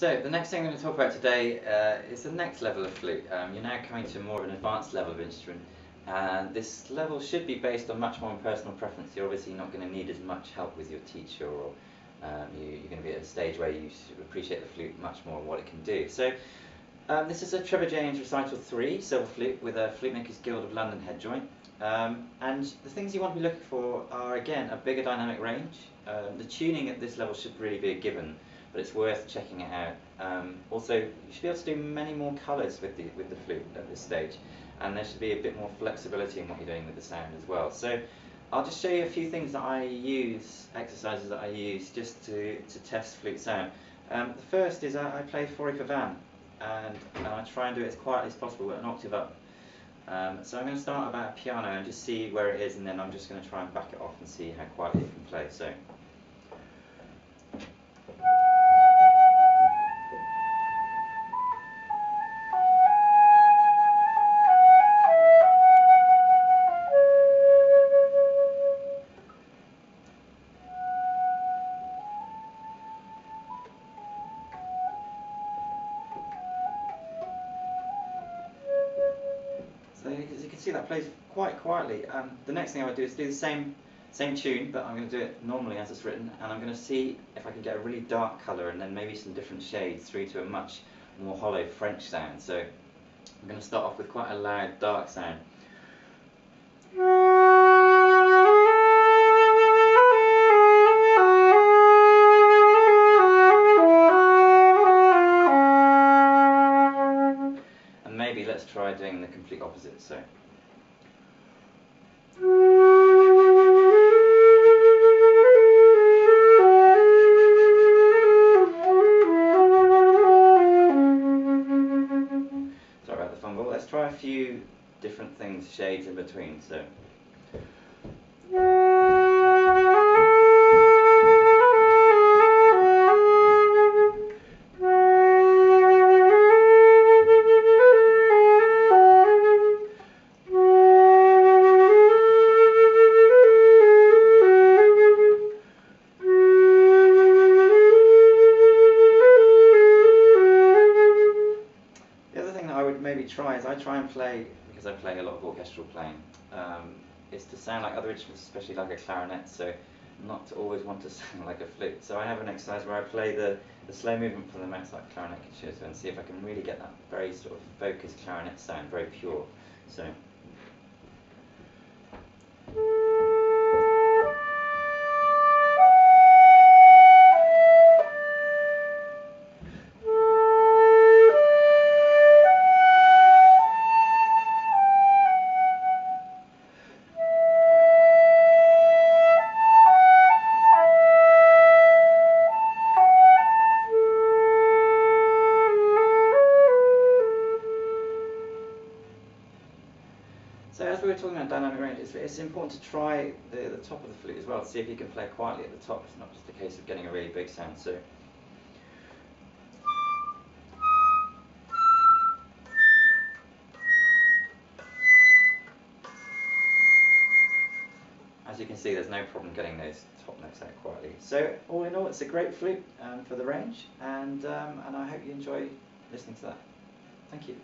So the next thing I'm going to talk about today uh, is the next level of flute. Um, you're now coming to more of an advanced level of instrument and this level should be based on much more personal preference. You're obviously not going to need as much help with your teacher or um, you, are going to be at a stage where you appreciate the flute much more and what it can do. So um, this is a Trevor James Recital 3 silver flute with a Flute Makers Guild of London head joint. Um, and the things you want to be looking for are again a bigger dynamic range. Um, the tuning at this level should really be a given but it's worth checking it out. Um, also, you should be able to do many more colours with the with the flute at this stage, and there should be a bit more flexibility in what you're doing with the sound as well. So, I'll just show you a few things that I use, exercises that I use just to, to test flute sound. Um, the first is I, I play Fauré Pavane, and, and, I try and do it as quietly as possible, with an octave up. Um, so I'm going to start about piano and just see where it is, and then I'm just going to try and back it off and see how quietly it can play. So. So as you can see that plays quite quietly. Um, the next thing I would do is do the same same tune, but I'm going to do it normally as it's written, and I'm going to see if I can get a really dark colour and then maybe some different shades through to a much more hollow French sound. So I'm going to start off with quite a loud dark sound. Maybe let's try doing the complete opposite. So. Sorry about the fumble. Let's try a few different things, shades in between. So. Maybe try is I try and play, because I play a lot of orchestral playing, um, is to sound like other instruments, especially like a clarinet, so not to always want to sound like a flute. So I have an exercise where I play the, the slow movement from the Mozart clarinet concerto and see if I can really get that very sort of focused clarinet sound, very pure. So. So as we were talking about dynamic range, it's, important to try the, the top of the flute as well, to see if you can play quietly at the top. It's not just a case of getting a really big sound. So. As you can see, there's no problem getting those top notes out quietly. So all in all, it's a great flute um, for the range, and, um, and I hope you enjoy listening to that. Thank you.